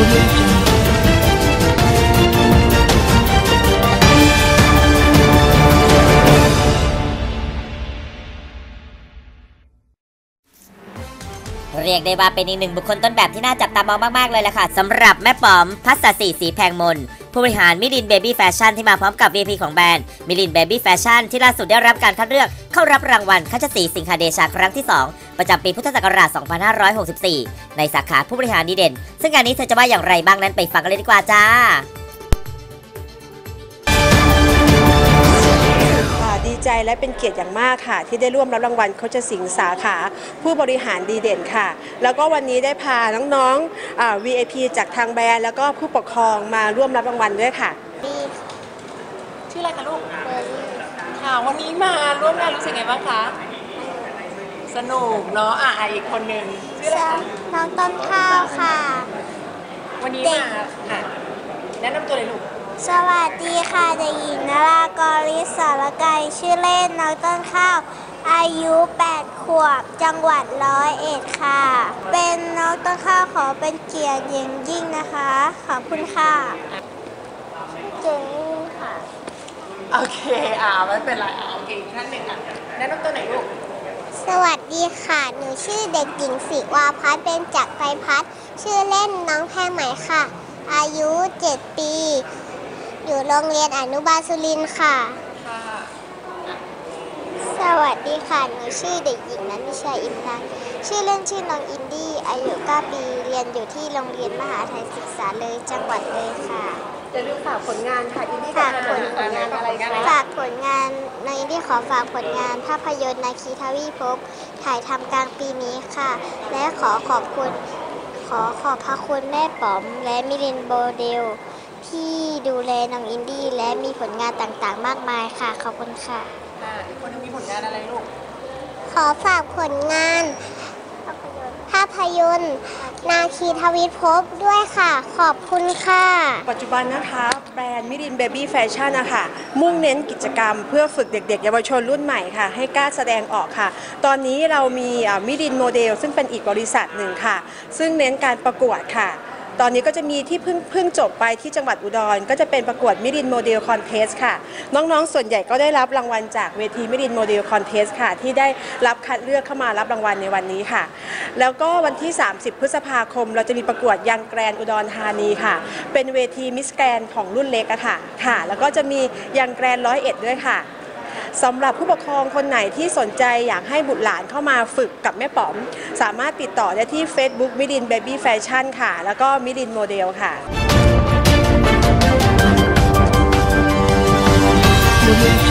เรียกได้ว่าเป็นอีกหนึ่งบุคคลต้นแบบที่น่าจับตามองมาก ๆ เลยแหละค่ะสำหรับแม่ป๋อมพัสสีสีแพงมน ผู้บริหาร Milin Baby Fashion ที่มาพร้อมกับ VP ของแบรนด์ Milin Baby Fashion ที่ล่าสุดได้รับการคัดเลือกเข้ารับรางวัลคัชสีสิงคาเดชาครั้งที่ 2 ประจำปีพุทธศักราช 2564 ในสาขาผู้บริหารดีเด่น ซึ่งงานนี้เธอจะว่าอย่างไรบ้างนั้นไปฟังกันเลยดีกว่าจ้า ใจและเป็นเกียรติอย่างมากค่ะ ที่ได้ร่วมรับรางวัลโคชสิงห์สาขา ผู้บริหารดีเด่นค่ะ แล้วก็วันนี้ได้พาน้องๆอ่า VIP จากทางแบรนด์แล้วก็ผู้ปกครองมาร่วมรับรางวัลด้วยค่ะชื่ออะไรคะลูกค่ะวันนี้มาร่วมงานรู้สึกไงบ้างคะสนุกเนาะอะอะอีกคนหนึ่งชื่ออะไรคะน้องต้นข้าวค่ะ วันนี้เด็มากอะแนะนำตัวเลยลูก สวัสดีค่ะเด็กหญิงนราก รลิศสารไกรชื่อเล่นน้องต้นข้าว อายุ 8 ขวบ จังหวัดร้อยเอ็ดค่ะ เป็นน้องต้นข้าวขอเป็นเกียรติอย่างยิ่งนะคะ ขอบคุณค่ะเจนนี่ค่ะ โอเค อะไม่เป็นไรอะโอเคอีกท่านหนึ่งอะแนะนำตัวหน่อยลูก สวัสดีค่ะ หนูชื่อเด็กหญิงสิวาพัฒน์เป็นจักรไพพัฒน์ชื่อเล่นน้องแพรไหมค่ะ อายุ 7 ปี อยู่โรงเรียนอนุบาลสุรินทร์ค่ะ ค่ะสวัสดีค่ะ หนูชื่อเด็กหญิงนันทิชาอินทังชื่อเล่นชื่อน้องอินดี้ อายุ 9 ปี เรียนอยู่ที่โรงเรียนมหาไทยศึกษาเลย จังหวัดเลยค่ะ จะลืมฝากผลงานค่ะ อินดี้ฝากผลผลงานอะไรกันฝากผลงานน้องอินดี้ขอฝากผลงานภาพยนตร์นาคีทวีภพถ่ายทำกลางปีนี้ค่ะ และขอขอบคุณ ขอขอบพระคุณแม่ป๋อมและ Milin Model ที่ดูแลน้องอินดี้และมีผลงานต่างๆ มากมายค่ะ ขอบคุณค่ะค่ะอีกคนหนึงมีผลงานอะไรลูก ขอฝากผลงาน ภาพยนตร์ นาคีทวิภพด้วยค่ะ ขอบคุณค่ะ ปัจจุบันนะคะแบรนด์ Milin Baby Fashion นะคะมุ่งเน้นกิจกรรมเพื่อฝึกเด็กๆ เยาวชนรุ่นใหม่ค่ะ ให้กล้าแสดงออกค่ะ ตอนนี้เรามี Milin Model ซึ่งเป็นอีกบริษัทหนึ่งค่ะ ซึ่งเน้นการประกวดค่ะ ตอนนี้ก็จะมีที่เพิ่งเพิ่งจบไปที่จังหวัดอุดร ก็จะเป็นประกวด Milin Model Contest ค่ะ น้องๆ ส่วนใหญ่ก็ได้รับรางวัลจากเวที Milin Model Contest ค่ะ ที่ได้รับคัดเลือกเข้ามารับรางวัลในวันนี้ค่ะ แล้วก็วันที่ 30 พฤษภาคม เราจะมีประกวด Young Grand อุดรธานีค่ะ เป็นเวที Miss Grand ของรุ่นเล็กอะค่ะค่ะ แล้วก็จะมี Young Grand ร้อยเอ็ดด้วยค่ะ สำหรับผู้ปกครองคนไหนที่สนใจอยากให้บุตรหลานเข้ามาฝึกกับแม่ป๋อม สามารถติดต่อได้ที่ Facebook Milin Baby Fashion ค่ะ แล้วก็ Milin Model ค่ะ Audio Jungle.